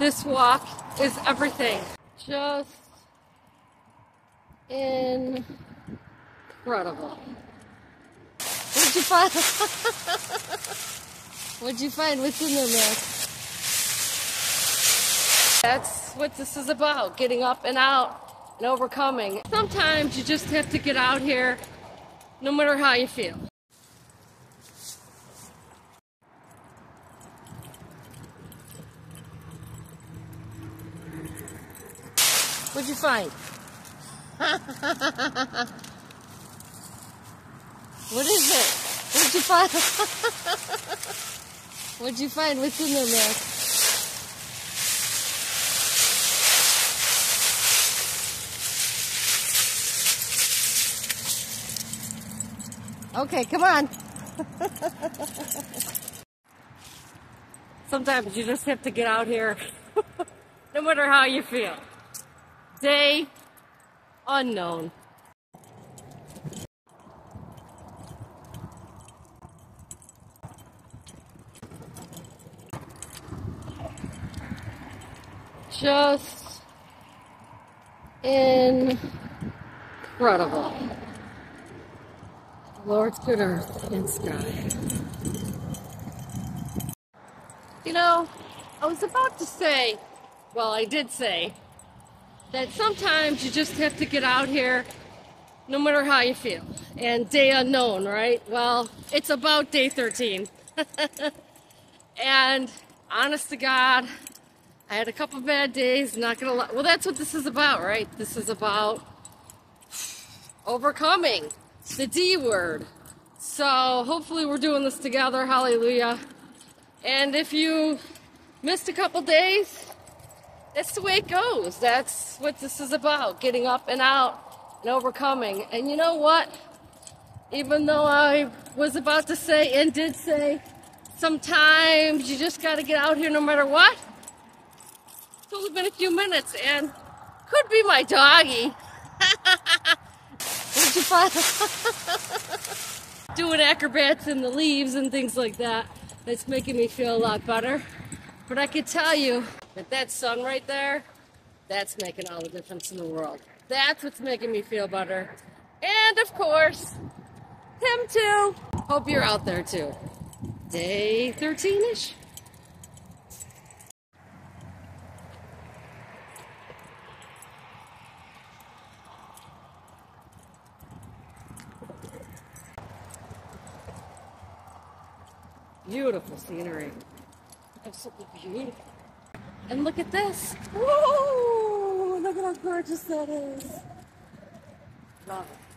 This walk is everything. Just incredible. What'd you find? What'd you find? What's in there, man? That's what this is about getting up and out and overcoming. Sometimes you just have to get out here no matter how you feel. What'd you find? what is it? What'd you find? What'd you find? What's in there, man? Okay, come on. Sometimes you just have to get out here, no matter how you feel. Day unknown. Just incredible. Lord's good earth and sky. You know, I was about to say, well, I did say, that sometimes you just have to get out here no matter how you feel. And day unknown, right? Well, it's about day 13. and honest to God, I had a couple bad days, not gonna lie. Well, that's what this is about, right? This is about overcoming the D word. So hopefully we're doing this together. Hallelujah. And if you missed a couple days, that's the way it goes. That's what this is about getting up and out and overcoming. And you know what? Even though I was about to say and did say, sometimes you just got to get out here no matter what. It's only been a few minutes and could be my doggy. What'd you find? Doing acrobats in the leaves and things like that. It's making me feel a lot better. But I can tell you, but that sun right there, that's making all the difference in the world. That's what's making me feel better. And of course, him too. Hope you're out there too. Day 13 ish. Beautiful scenery. Absolutely beautiful. And look at this. Whoa! Look at how gorgeous that is. Love it.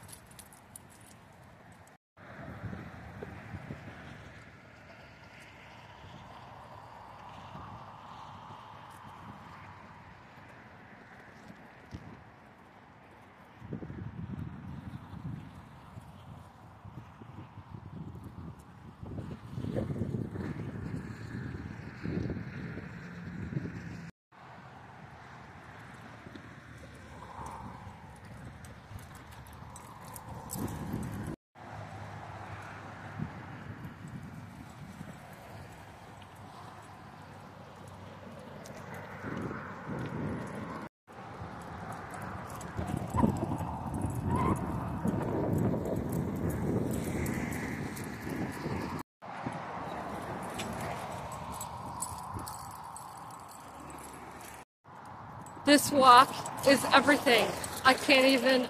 This walk is everything. I can't even.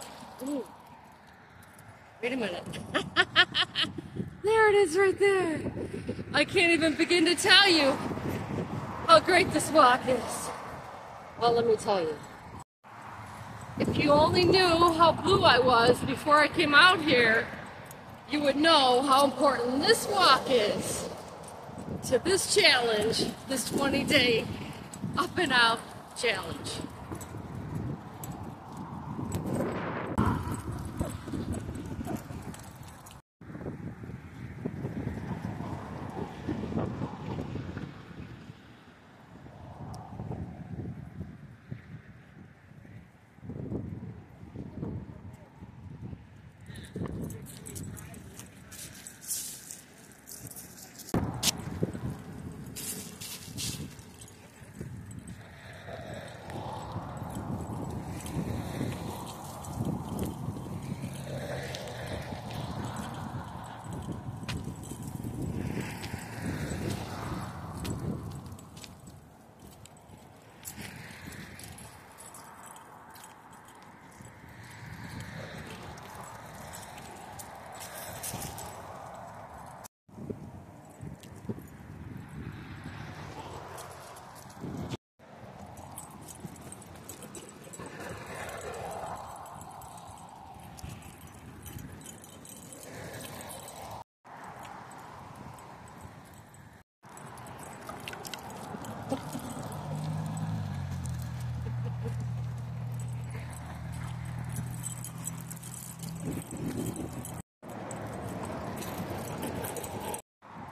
Ooh. Wait a minute. there it is right there. I can't even begin to tell you how great this walk is. Well, let me tell you. If you only knew how blue I was before I came out here, you would know how important this walk is to this challenge, this 20 day up and out challenge.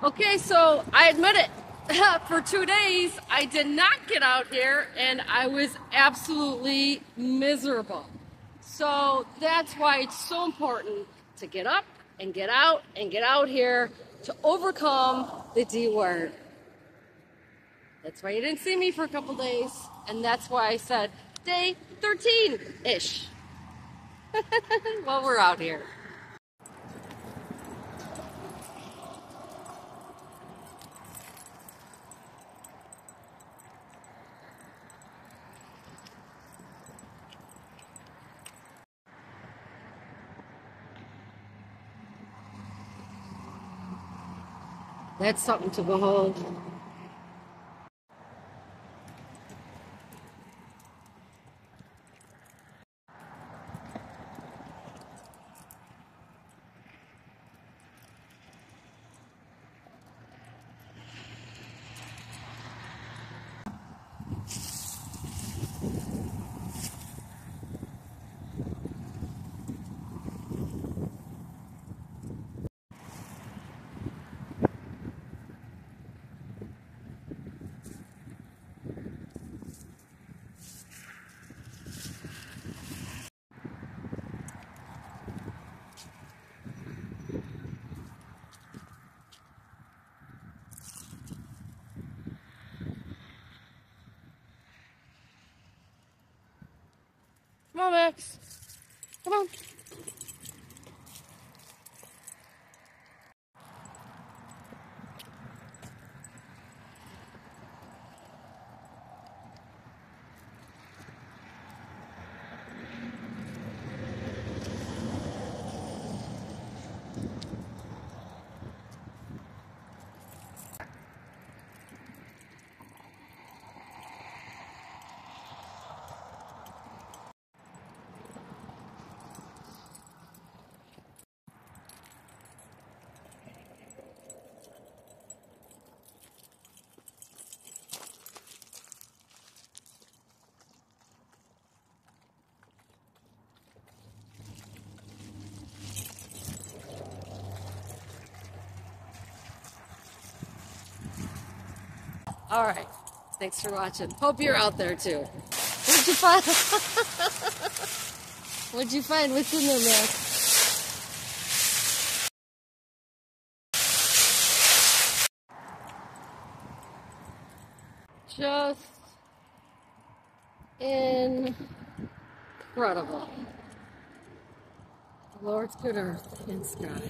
Okay, so I admit it. For two days, I did not get out here and I was absolutely miserable. So that's why it's so important to get up and get out and get out here to overcome the D word. That's why you didn't see me for a couple days. And that's why I said day 13 ish. while we're out here. That's something to behold. Max. Come on. All right. Thanks for watching. Hope you're out there too. What'd you find? What'd you find? What's in there, Max? Just incredible. Lord's good earth and sky.